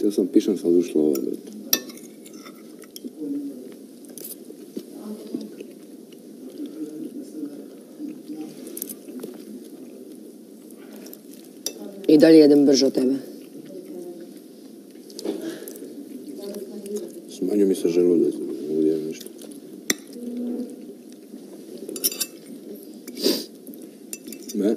Htio sam pišem, sad ušlo ovo. I dalje jedem brže od tebe. Smanjio mi se želudac, mogu da nešto. Ne?